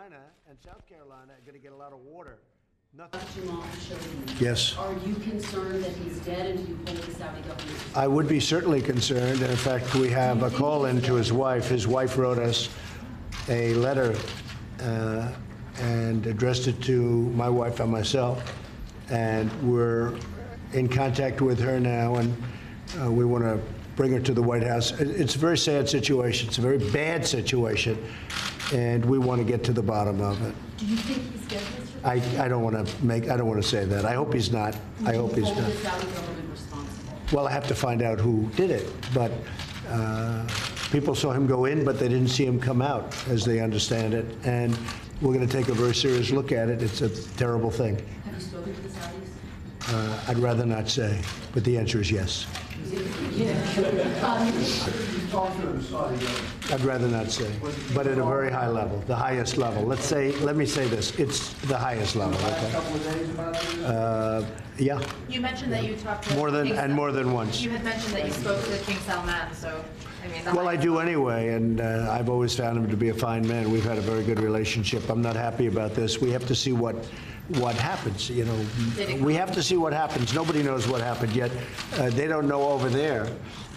Carolina and South Carolina are going to get a lot of water. Nothing. Jamal Khashoggi. Yes. Are you concerned that he's dead and do you hold the Saudi government? I would be certainly concerned, and in fact, we have a call-in to his wife. His wife wrote us a letter uh, and addressed it to my wife and myself, and we're in contact with her now, and uh, we want to bring her to the White House. It's a very sad situation. It's a very bad situation, and we want to get to the bottom of it. Do you think he's Mr. I, I don't want to make, I don't want to say that. I hope he's not. I hope he's not. the government responsible? Well, I have to find out who did it, but uh, people saw him go in, but they didn't see him come out, as they understand it, and we're going to take a very serious look at it. It's a terrible thing. Have you spoken to the Saudis? Uh, I'd rather not say, but the answer is yes. I'd rather not say, but at a very high level, the highest level. Let's say, let me say this, it's the highest level, okay? Uh, Yeah, You mentioned that you talked to. more than, King and Sal- more than once. You had mentioned that you spoke to King Salman, so, I mean. the Well, I highest do anyway, and uh, I've always found him to be a fine man. We've had a very good relationship. I'm not happy about this. We have to see what, what happens, you know. We have to see what happens. Nobody knows what happened yet. Uh, They don't know over there,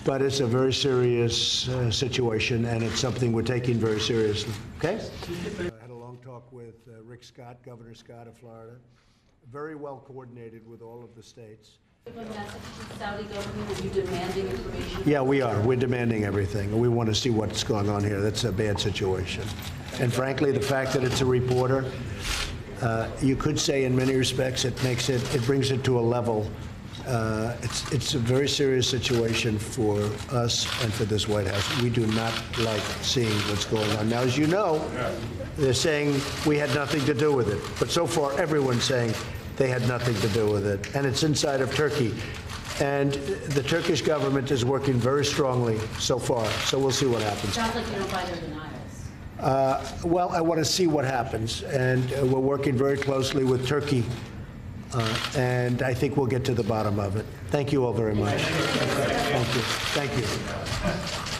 but it's a very serious uh, situation, and it's something we're taking very seriously, okay? I had a long talk with uh, Rick Scott, Governor Scott of Florida, very well coordinated with all of the states. Give a message to the Saudi government, are you demanding information? Yeah, we are. We're demanding everything. We want to see what's going on here. That's a bad situation. And frankly, the fact that it's a reporter, uh, you could say in many respects it makes it, it brings it to a level. Uh, it's, it's a very serious situation for us and for this White House. We do not like seeing what's going on. Now, as you know, they're saying we had nothing to do with it. But so far, everyone's saying they had nothing to do with it. And it's inside of Turkey. And the Turkish government is working very strongly so far, so we'll see what happens. Sounds like you don't buy their denials. Uh, Well, I want to see what happens, and uh, we're working very closely with Turkey, uh, and I think we'll get to the bottom of it. Thank you all very much. Thank you. Thank you.